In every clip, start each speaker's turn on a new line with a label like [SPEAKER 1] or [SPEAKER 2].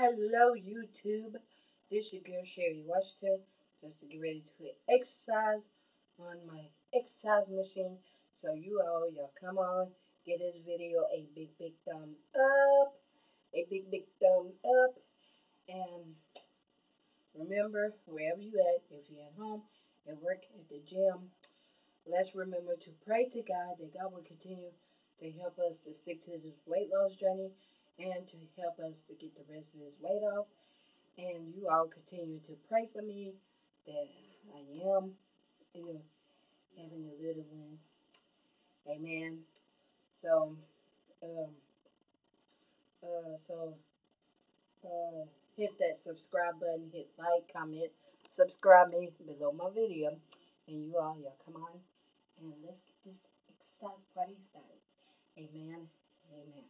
[SPEAKER 1] Hello, YouTube. This your girl Cherrie Washington. Just to get ready to exercise on my exercise machine. So you all, y'all come on, give this video a big, big thumbs up. A big, big thumbs up. And remember, wherever you at, if you're at home, at work, at the gym, let's remember to pray to God that God will continue to help us to stick to this weight loss journey and to help us to get the rest of this weight off. And you all continue to pray for me that I am you know, having a little one. Amen. So, um, uh, so, uh, hit that subscribe button, hit like, comment, subscribe me below my video. And you all, y'all come on and let's get this exercise party started. Amen. Amen.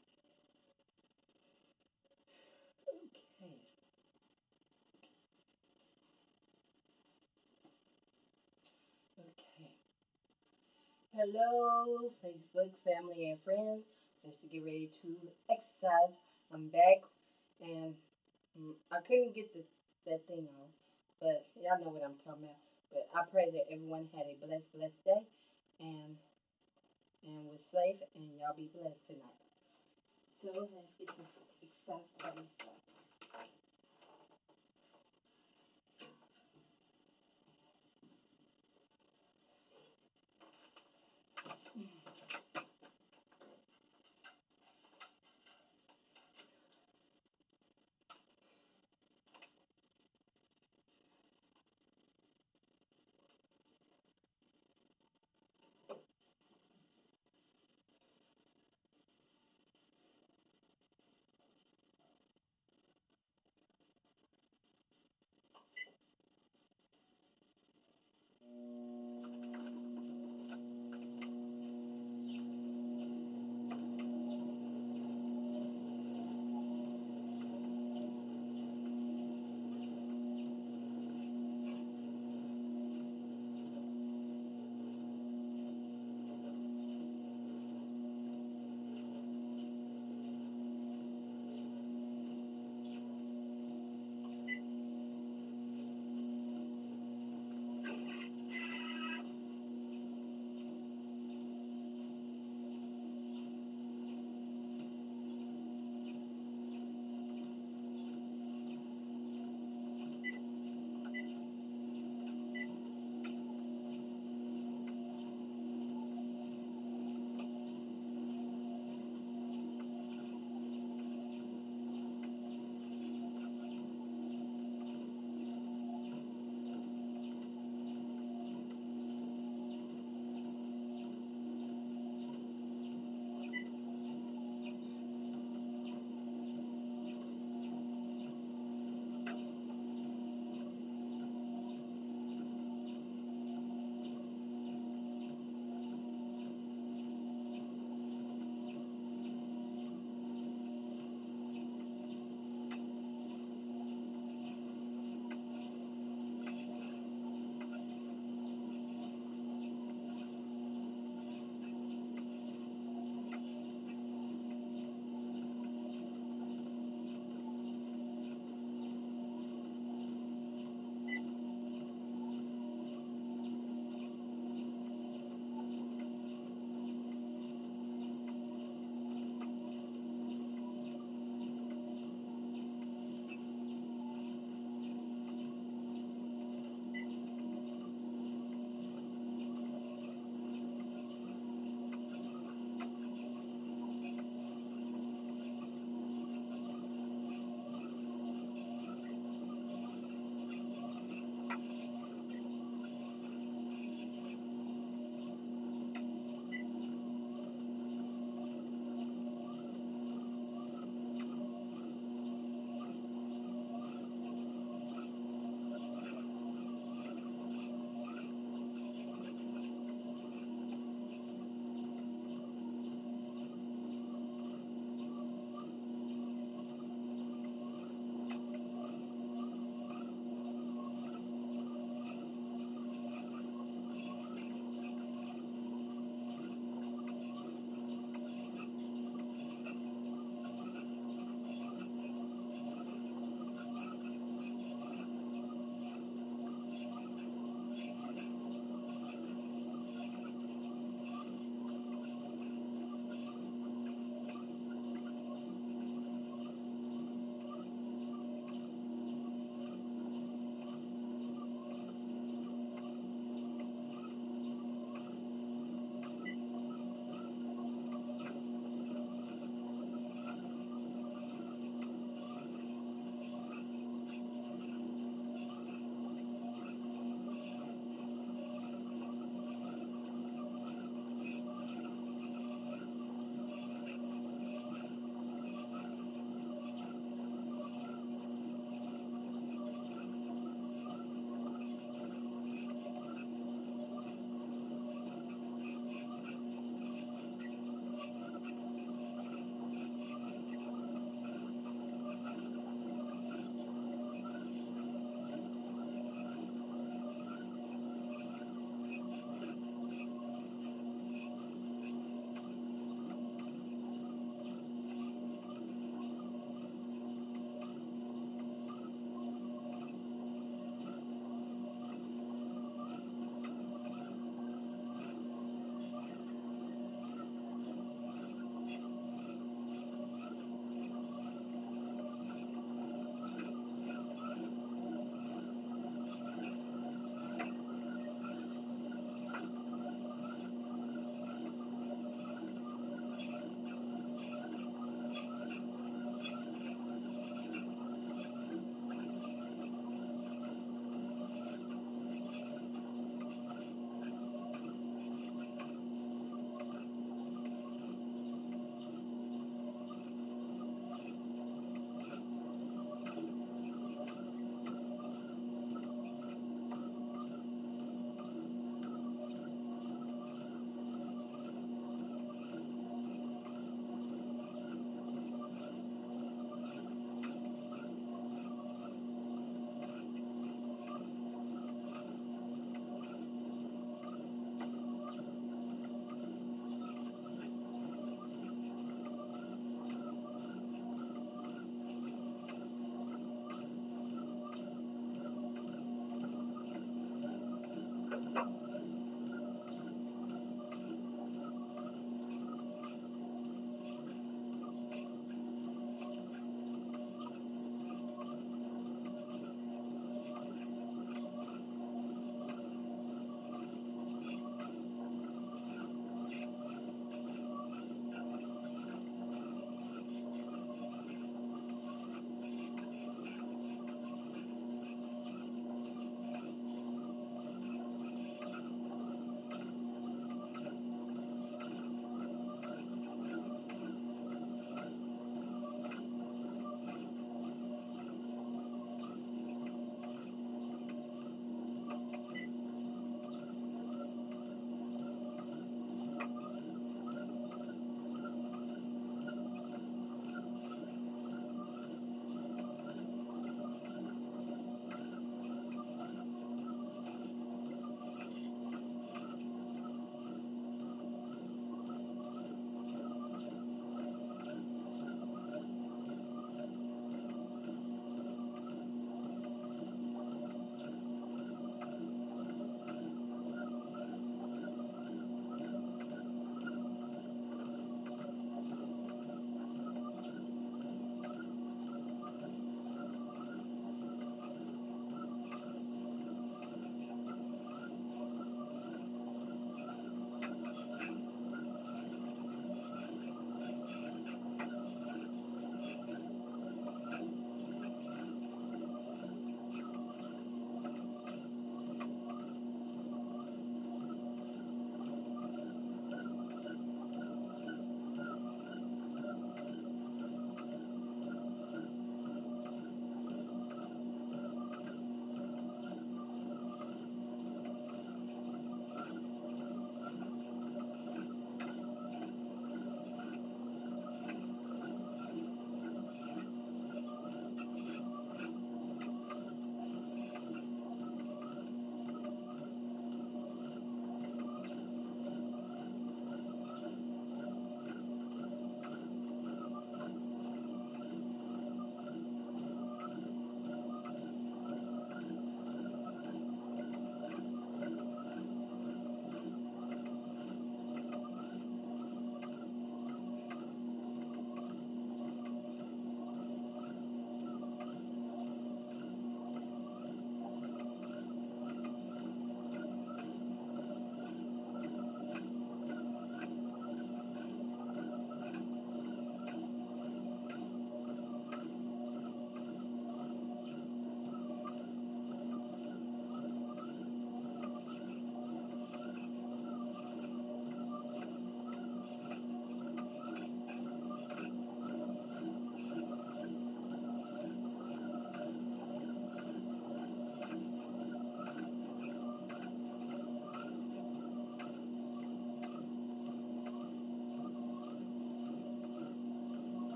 [SPEAKER 1] Okay. Okay. Hello, Facebook family and friends. Just to get ready to exercise. I'm back and mm, I couldn't get the that thing on, but y'all know what I'm talking about. But I pray that everyone had a blessed, blessed day and and was safe and y'all be blessed tonight. So let's get this exercise party started.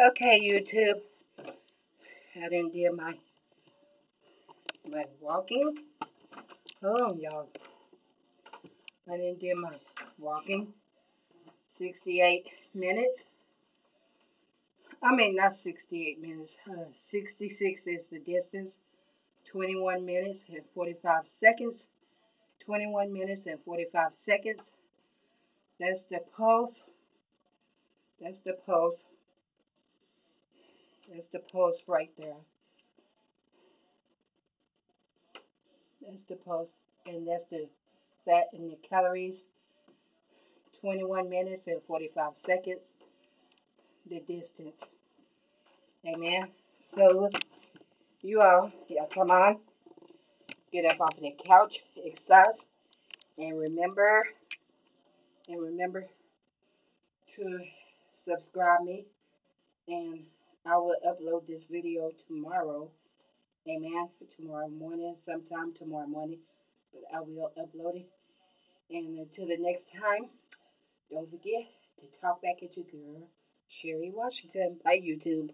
[SPEAKER 1] Okay, YouTube. I didn't do my my walking. On, y'all. I didn't do my walking. 68 minutes. I mean, not 68 minutes. Uh, 66 is the distance. 21 minutes and 45 seconds. 21 minutes and 45 seconds. That's the pulse. That's the pulse. That's the post right there. That's the post, And that's the fat and the calories. 21 minutes and 45 seconds. The distance. Amen. So, you all, yeah, come on. Get up off of the couch, exercise, and remember, and remember to subscribe me, and I will upload this video tomorrow. Amen. Tomorrow morning, sometime tomorrow morning, but I will upload it. And until the next time, don't forget to talk back at your girl, Cherrie Washington, by YouTube.